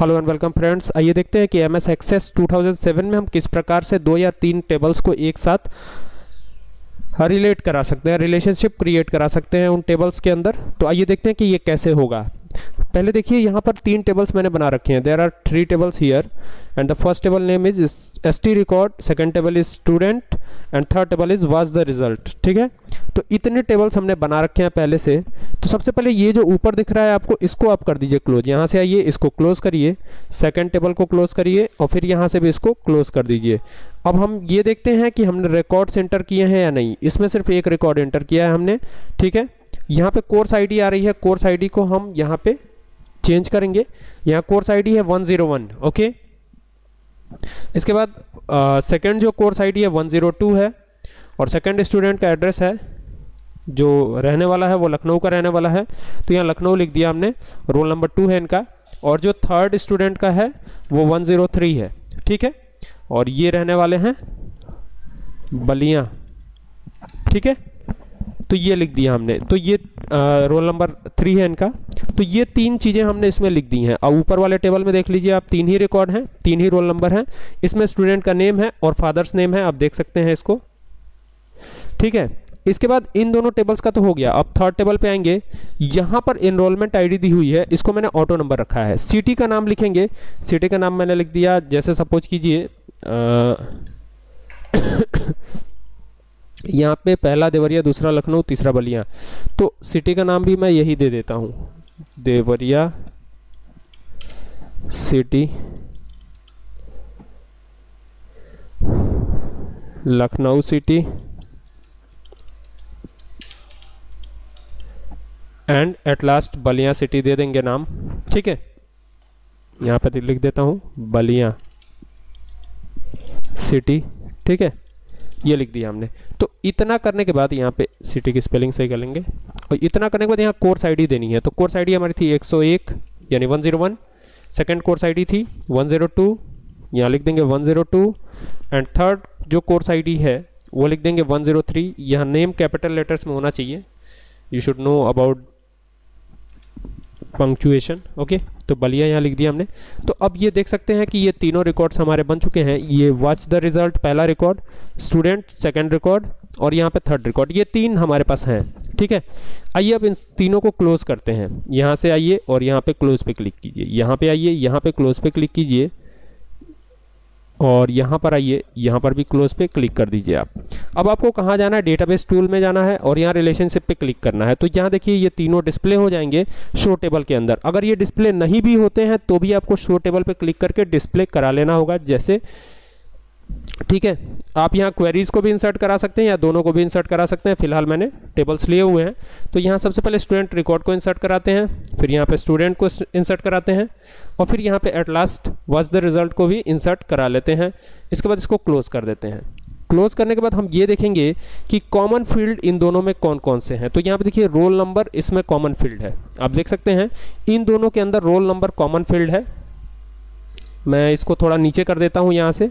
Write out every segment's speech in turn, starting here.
Hello and welcome friends आइए देखते हैं कि एम एस एक्सेस 2007 में हम किस प्रकार से दो या तीन टेबल्स को एक साथ रिलेट करा सकते हैं रिलेशनशिप क्रिएट करा सकते हैं उन टेबल्स के अंदर। तो आइए देखते हैं कि ये कैसे होगा। पहले देखिए, यहाँ पर तीन टेबल्स मैंने बना रखे हैं। There are three tables here and the first table name is S T record second table is student and third table is was the result ठीक है? तो इतने टेबल्स हमने बना रखे हैं पहले से। तो सबसे पहले ये जो ऊपर दिख रहा है आपको, इसको आप कर दीजिए क्लोज यहाँ से आइए, इसको क्लोज करिए। सेकेंड टेबल को क्लोज करिए और फिर यहाँ से भी इसको क्लोज कर दीजिए। अब हम ये देखते हैं कि हमने रिकॉर्ड्स एंटर किए हैं या नहीं। इसमें सिर्फ़ एक रिकॉर्ड एंटर किया है हमने, ठीक है? यहाँ पे कोर्स आईडी आ रही है। कोर्स आईडी को हम यहाँ पे चेंज करेंगे। यहाँ कोर्स आईडी है 101 ओके इसके बाद सेकंड जो कोर्स आईडी है 102 है, और सेकंड स्टूडेंट का एड्रेस है, जो रहने वाला है, वो लखनऊ का रहने वाला है। तो यहाँ लखनऊ लिख दिया हमने रोल नंबर टू है इनका, और जो थर्ड स्टूडेंट का है, वो 103 है, ठीक है? और ये रहने वाले हैं बलिया, ठीक है? तो ये लिख दिया हमने। तो ये रोल नंबर थ्री है इनका। तो ये तीन चीज़ें हमने इसमें लिख दी हैं। अब ऊपर वाले टेबल में देख लीजिए, आप तीन ही रिकॉर्ड हैं, तीन ही रोल नंबर हैं। इसमें स्टूडेंट का नेम है और फादर्स नेम है, आप देख सकते हैं इसको। ठीक है? इसके बाद इन दोनों टेबल्स का तो हो गया। अब थर्ड टेबल पे आएँगे। यहाँ पर इनरोलमेंट आईडी दी हुई है। इसको मैंने ऑटो नंबर रखा है। सिटी का नाम लिखेंगे। सिटी का नाम मैंने लिख दिया। जैसे सपोज़ कीजिए यहाँ पे पहला देवरिया, दूसरा लखनऊ, तीसरा बलिया। तो सिटी का नाम भी मैं यही दे देता हूँ। Deoria city, Lucknow city, and at last Ballia city दे देंगे नाम। ठीक है? यहाँ पे लिख देता हूँ, बलिया सिटी। ठीक है? ये लिख दिया हमने। तो इतना करने के बाद यहाँ पे सिटी की स्पेलिंग सही कर लेंगे। और इतना करने के बाद यहाँ कोर्स आईडी देनी है। तो कोर्स आईडी हमारी थी 101 यानी 101 सेकेंड कोर्स आईडी थी 102 यहाँ लिख देंगे 102 एंड थर्ड जो कोर्स आईडी है, वो लिख देंगे 103 यहाँ नेम कैपिटल लेटर्स में होना चाहिए। You should know about punctuation okay तो बलिया यहाँ लिख दिया हमने। तो अब ये देख सकते हैं कि ये तीनों रिकॉर्ड्स हमारे बन चुके हैं। ये वॉच द रिज़ल्ट पहला रिकॉर्ड स्टूडेंट सेकेंड रिकॉर्ड और यहाँ पे थर्ड रिकॉर्ड ये तीन हमारे पास हैं, ठीक है? आइए अब इन तीनों को क्लोज करते हैं। यहाँ से आइए और यहाँ पे क्लोज पे क्लिक कीजिए। यहाँ पे आइए, यहाँ पे क्लोज पे क्लिक कीजिए। और यहाँ पर आइए, यहाँ पर भी क्लोज पे क्लिक कर दीजिए आप। अब आपको कहाँ जाना है? डेटाबेस टूल में जाना है और यहाँ रिलेशनशिप पे क्लिक करना है। तो यहाँ देखिए, ये तीनों डिस्प्ले हो जाएँगे शो टेबल के अंदर। अगर ये डिस्प्ले नहीं भी होते हैं तो भी आपको शो टेबल पे क्लिक करके डिस्प्ले करा लेना होगा। जैसे ठीक है, आप यहाँ क्वेरीज को भी इंसर्ट करा सकते हैं या दोनों को भी इंसर्ट करा सकते हैं। फ़िलहाल मैंने टेबल्स लिए हुए हैं। तो यहाँ सबसे पहले स्टूडेंट रिकॉर्ड को इंसर्ट कराते हैं, फिर यहाँ पे स्टूडेंट को इंसर्ट कराते हैं और फिर यहाँ पे at last was the result को भी इंसर्ट करा लेते हैं। इसके बाद इसको क्लोज कर देते हैं। क्लोज करने के बाद हम ये देखेंगे कि कॉमन फ़ील्ड इन दोनों में कौन कौन से हैं। तो यहाँ पे देखिए रोल नंबर इसमें कॉमन फ़ील्ड है। आप देख सकते हैं, इन दोनों के अंदर रोल नंबर कॉमन फ़ील्ड है। मैं इसको थोड़ा नीचे कर देता हूँ यहाँ से।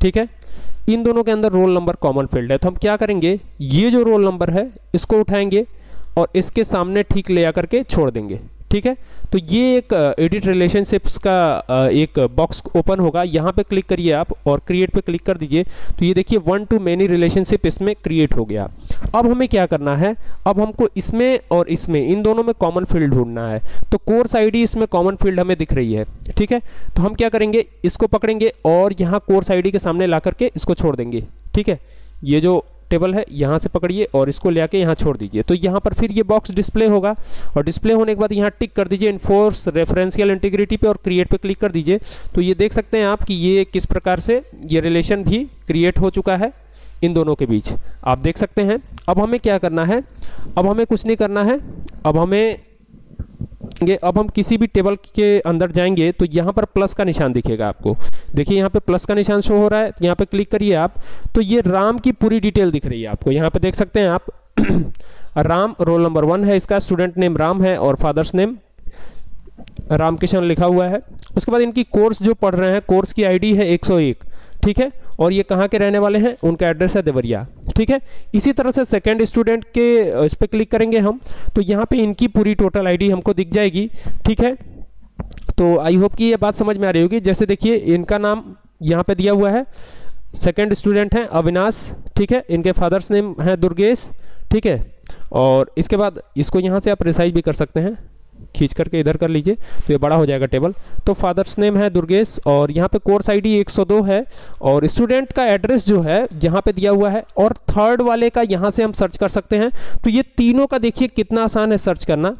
ठीक है? इन दोनों के अंदर रोल नंबर कॉमन फ़ील्ड है। तो हम क्या करेंगे? ये जो रोल नंबर है, इसको उठाएँगे और इसके सामने ठीक ले आकर के छोड़ देंगे। ठीक है? तो ये एक एडिट रिलेशनशिप्स का एक बॉक्स ओपन होगा। यहाँ पे क्लिक करिए आप और क्रिएट पे क्लिक कर दीजिए। तो ये देखिए वन टू मेनी रिलेशनशिप इसमें क्रिएट हो गया। अब हमें क्या करना है? अब हमको इसमें और इसमें, इन दोनों में कॉमन फ़ील्ड ढूंढना है। तो कोर्स आईडी इसमें कॉमन फ़ील्ड हमें दिख रही है, ठीक है? तो हम क्या करेंगे? इसको पकड़ेंगे और यहाँ कोर्स आई के सामने ला करके इसको छोड़ देंगे, ठीक है? ये जो टेबल है, यहाँ से पकड़िए और इसको ले आके यहाँ छोड़ दीजिए। तो यहाँ पर फिर ये बॉक्स डिस्प्ले होगा और डिस्प्ले होने के बाद यहाँ टिक कर दीजिए इन्फोर्स रेफरेंशियल इंटीग्रिटी पे और क्रिएट पे क्लिक कर दीजिए। तो ये देख सकते हैं आप कि ये किस प्रकार से ये रिलेशन भी क्रिएट हो चुका है इन दोनों के बीच। आप देख सकते हैं, अब हमें क्या करना है? अब हमें कुछ नहीं करना है। अब हमें अब हम किसी भी टेबल के अंदर जाएँगे तो यहाँ पर प्लस का निशान दिखेगा आपको। देखिए, यहाँ पे प्लस का निशान शो हो रहा है। यहाँ पे क्लिक करिए आप। तो ये राम की पूरी डिटेल दिख रही है आपको। यहाँ पे देख सकते हैं आप। राम रोल नंबर वन है इसका। स्टूडेंट नेम राम है और फादर्स नेम रामकिशन लिखा हुआ है। उसके बाद इनकी कोर्स जो पढ़ रहे हैं, कोर्स की आईडी है 101 ठीक है? और ये कहाँ के रहने वाले हैं? उनका एड्रेस है देवरिया। ठीक है? इसी तरह से सेकेंड स्टूडेंट के इस पर क्लिक करेंगे हम। तो यहाँ पे इनकी पूरी टोटल आईडी हमको दिख जाएगी। ठीक है? तो आई होप कि ये बात समझ में आ रही होगी। जैसे देखिए, इनका नाम यहाँ पे दिया हुआ है। सेकेंड स्टूडेंट हैं अविनाश। ठीक है? इनके फादर्स नेम है दुर्गेश। ठीक है? और इसके बाद इसको यहाँ से आप रिसाइज भी कर सकते हैं। खींच करके इधर कर लीजिए तो ये बड़ा हो जाएगा टेबल। तो फादर्स नेम है दुर्गेश, और यहाँ पे कोर्स आईडी 102 है, और स्टूडेंट का एड्रेस जो है यहाँ पे दिया हुआ है, और थर्ड वाले का यहाँ से हम सर्च कर सकते हैं। तो ये तीनों का देखिए कितना आसान है सर्च करना।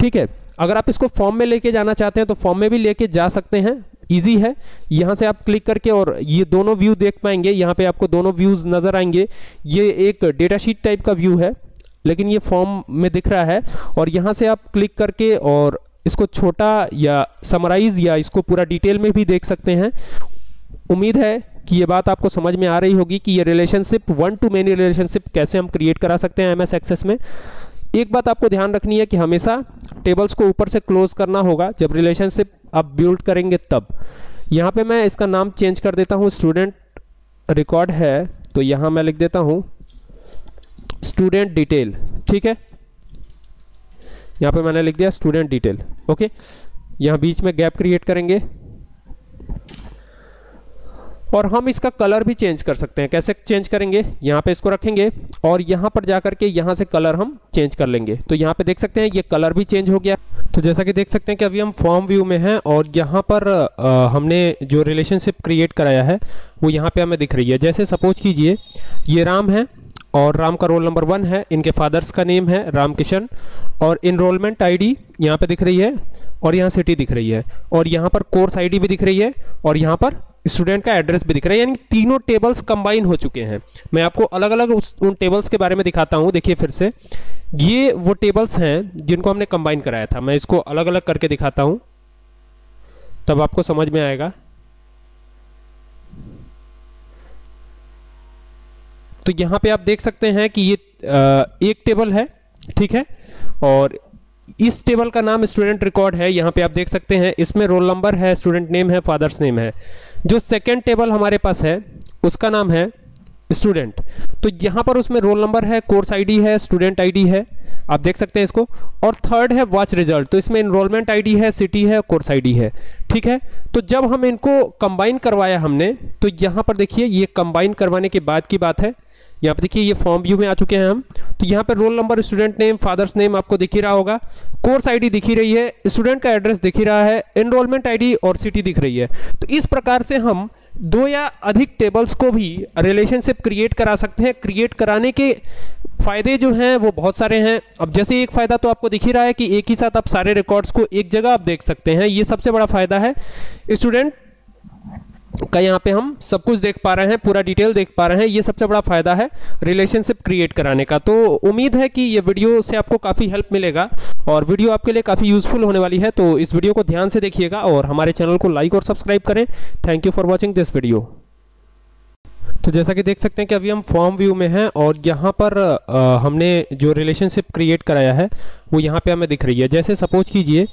ठीक है, अगर आप इसको फॉर्म में लेके जाना चाहते हैं तो फॉर्म में भी लेके जा सकते हैं ईजी है। यहाँ से आप क्लिक करके, और ये दोनों व्यू देख पाएँगे, यहाँ पे आपको दोनों व्यूज़ नज़र आएँगे। ये एक डेटा शीट टाइप का व्यू है। लेकिन ये फॉर्म में दिख रहा है और यहाँ से आप क्लिक करके और इसको छोटा या समराइज या इसको पूरा डिटेल में भी देख सकते हैं। उम्मीद है कि ये बात आपको समझ में आ रही होगी कि ये relationship one to many relationship कैसे हम क्रिएट करा सकते हैं एम एस एक्सेस में। एक बात आपको ध्यान रखनी है कि हमेशा टेबल्स को ऊपर से क्लोज करना होगा। जब रिलेशनशिप आप बिल्ड करेंगे तब। यहाँ पे मैं इसका नाम चेंज कर देता हूँ। स्टूडेंट रिकॉर्ड है तो यहाँ मैं लिख देता हूँ। स्टूडेंट डिटेल ठीक है? यहाँ पे मैंने लिख दिया स्टूडेंट डिटेल ओके यहाँ बीच में गैप क्रिएट करेंगे। और हम इसका कलर भी चेंज कर सकते हैं। कैसे चेंज करेंगे? यहाँ पे इसको रखेंगे और यहाँ पर जाकर के यहाँ से कलर हम चेंज कर लेंगे। तो यहाँ पे देख सकते हैं ये कलर भी चेंज हो गया। तो जैसा कि देख सकते हैं कि अभी हम फॉर्म व्यू में हैं और यहाँ पर आ, हमने जो रिलेशनशिप क्रिएट कराया है वो यहाँ पे हमें दिख रही है। जैसे सपोज़ कीजिए ये राम है और राम का रोल नंबर वन है, इनके फादर्स का नेम है राम किशन और इनरोलमेंट आईडी यहाँ पे दिख रही है, और यहाँ सिटी दिख रही है, और यहाँ पर कोर्स आईडी भी दिख रही है, और यहाँ पर स्टूडेंट का एड्रेस भी दिख रहा है, यानी तीनों टेबल्स कंबाइन हो चुके हैं। मैं आपको अलग अलग उस, उन टेबल्स के बारे में दिखाता हूँ, देखिए फिर से। ये वो टेबल्स हैं जिनको हमने कंबाइन कराया था, मैं इसको अलग अलग करके दिखाता हूँ, तब आपको समझ में आएगा। तो यहाँ पे आप देख सकते हैं कि ये एक टेबल है, ठीक है? और इस टेबल का नाम स्टूडेंट रिकॉर्ड है। यहाँ पे आप देख सकते हैं, इसमें रोल नंबर है, स्टूडेंट नेम है, फादर्स नेम है। जो सेकेंड टेबल हमारे पास है, उसका नाम है स्टूडेंट। तो यहाँ पर उसमें रोल नंबर है, कोर्स आईडी है, स्टूडेंट आईडी है, आप देख सकते हैं इसको। और थर्ड है, वॉच रिज़ल्ट। तो इसमें इनरोलमेंट आईडी है, सिटी है, कोर्स आईडी है, ठीक है? तो जब हम इनको कंबाइन करवाया हमने तो यहाँ पर देखिए, ये कंबाइन करवाने के बाद की बात है। यहाँ पे देखिए, ये फॉर्म व्यू में आ चुके हैं हम। तो यहाँ पे roll number student name father's name आपको दिख ही रहा होगा। कोर्स आईडी दिख रही है स्टूडेंट का एड्रेस दिख ही रहा है एनरोलमेंट आईडी और सिटी दिख रही है। तो इस प्रकार से हम दो या अधिक टेबल्स को भी रिलेशनशिप क्रिएट करा सकते हैं। क्रिएट कराने के फ़ायदे जो हैं, वो बहुत सारे हैं। अब जैसे एक फ़ायदा तो आपको दिख ही रहा है कि एक ही साथ आप सारे रिकॉर्ड्स को एक जगह आप देख सकते हैं। ये सबसे बड़ा फ़ायदा है। स्टूडेंट का यहाँ पे हम सब कुछ देख पा रहे हैं पूरा डिटेल देख पा रहे हैं। ये सबसे बड़ा फ़ायदा है रिलेशनशिप क्रिएट कराने का। तो उम्मीद है कि ये वीडियो से आपको काफ़ी हेल्प मिलेगा और वीडियो आपके लिए काफ़ी यूजफुल होने वाली है। तो इस वीडियो को ध्यान से देखिएगा और हमारे चैनल को लाइक और सब्सक्राइब करें। Thank you for watching this video तो जैसा कि देख सकते हैं कि अभी हम फॉर्म व्यू में हैं और यहाँ पर आ, हमने जो रिलेशनशिप क्रिएट कराया है वो यहाँ पे हमें दिख रही है। जैसे सपोज़ कीजिए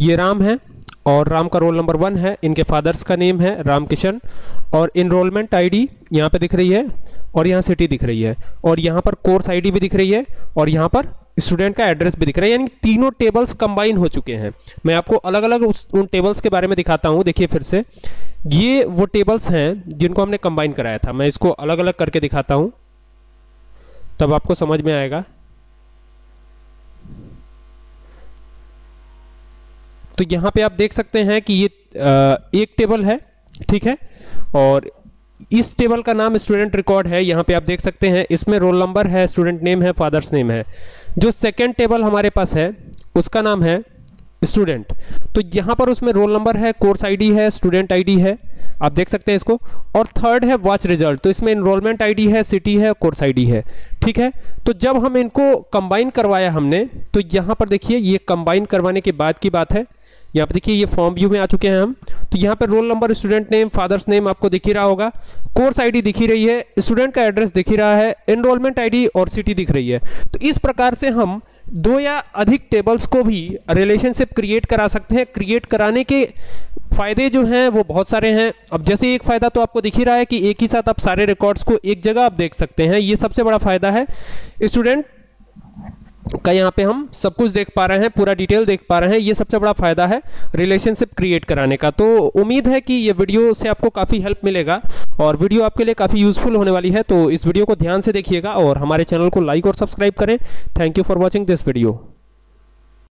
ये राम है। और राम का रोल नंबर वन है, इनके फादर्स का नेम है राम किशन और इनरोलमेंट आईडी यहाँ पे दिख रही है, और यहाँ सिटी दिख रही है, और यहाँ पर कोर्स आईडी भी दिख रही है, और यहाँ पर स्टूडेंट का एड्रेस भी दिख रहा है, यानी तीनों टेबल्स कंबाइन हो चुके हैं। मैं आपको अलग अलग उस, उन टेबल्स के बारे में दिखाता हूँ, देखिए फिर से। ये वो टेबल्स हैं जिनको हमने कंबाइन कराया था, मैं इसको अलग अलग करके दिखाता हूँ, तब आपको समझ में आएगा। तो यहाँ पे आप देख सकते हैं कि ये एक टेबल है, ठीक है? और इस टेबल का नाम स्टूडेंट रिकॉर्ड है। यहाँ पे आप देख सकते हैं, इसमें रोल नंबर है, स्टूडेंट नेम है, फादर्स नेम है। जो सेकेंड टेबल हमारे पास है, उसका नाम है स्टूडेंट। तो यहाँ पर उसमें रोल नंबर है, कोर्स आईडी है, स्टूडेंट आईडी है, आप देख सकते हैं इसको। और थर्ड है, वॉच रिज़ल्ट। तो इसमें इनरोलमेंट आईडी है, सिटी है, कोर्स आईडी है, ठीक है? तो जब हम इनको कंबाइन करवाया हमने तो यहाँ पर देखिए, ये कंबाइन करवाने के बाद की बात है। यहाँ पे देखिए, ये फॉर्म व्यू में आ चुके हैं हम। तो यहाँ पे roll number student name father's name आपको दिख ही रहा होगा। कोर्स आईडी दिख रही है स्टूडेंट का एड्रेस दिख ही रहा है एनरोलमेंट आईडी और सिटी दिख रही है। तो इस प्रकार से हम दो या अधिक टेबल्स को भी रिलेशनशिप क्रिएट करा सकते हैं। क्रिएट कराने के फ़ायदे जो हैं, वो बहुत सारे हैं। अब जैसे एक फ़ायदा तो आपको दिख ही रहा है कि एक ही साथ आप सारे रिकॉर्ड्स को एक जगह आप देख सकते हैं। ये सबसे बड़ा फ़ायदा है। स्टूडेंट का यहाँ पे हम सब कुछ देख पा रहे हैं, पूरा डिटेल देख पा रहे हैं। ये सबसे बड़ा फ़ायदा है रिलेशनशिप क्रिएट कराने का। तो उम्मीद है कि ये वीडियो से आपको काफ़ी हेल्प मिलेगा और वीडियो आपके लिए काफ़ी यूजफुल होने वाली है। तो इस वीडियो को ध्यान से देखिएगा और हमारे चैनल को लाइक और सब्सक्राइब करें। Thank you for watching this video